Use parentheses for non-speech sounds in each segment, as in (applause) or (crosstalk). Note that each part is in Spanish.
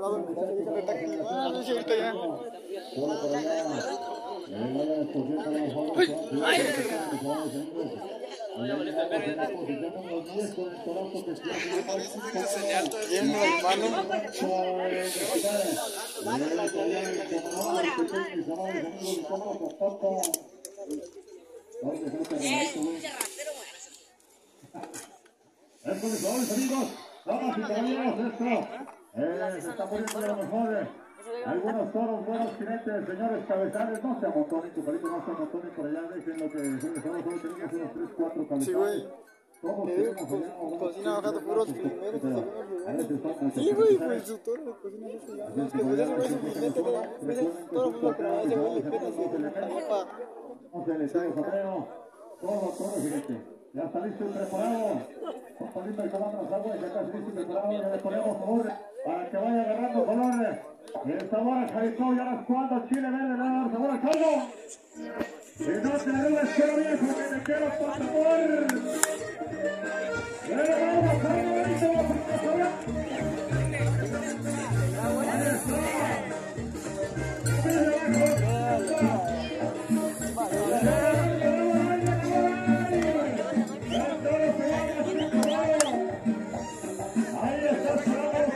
va a dormir. No sé, ahorita ya. Bien, hermano. Miércoles, vamos, amigos. Damas y caballeros, esto eh, se está poniendo de lo mejor. eh. Algunos toros, buenos jinetes, señores cabezales. No se amontonen, tu palito, no se amontonen por allá. Dejen lo que solo, solo tenemos unos 3, 4 cabezales. Sí, güey. Todos tenemos allá co- unos- cocina bajando puros primeros, segundos a Sí, güey, pues su toro cocina mucho ya. No, es que pues ese güey es suficiente, güey. Ese toro fue pero ese güey le pega allá (laughs) para... No se le sigue sombrero. Todo, todo, fíjate. Ya está listo y preparado. De comando las aguas, ya está listo preparado. Ya le ponemos sabor para que vaya agarrando colores. El sabor a jaricó, ya las cuando chile verde le va a dar sabor a caldo. Y no te arrugues, quiero viejo, que te quiero por favor. Le vamos a dar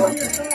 Gracias.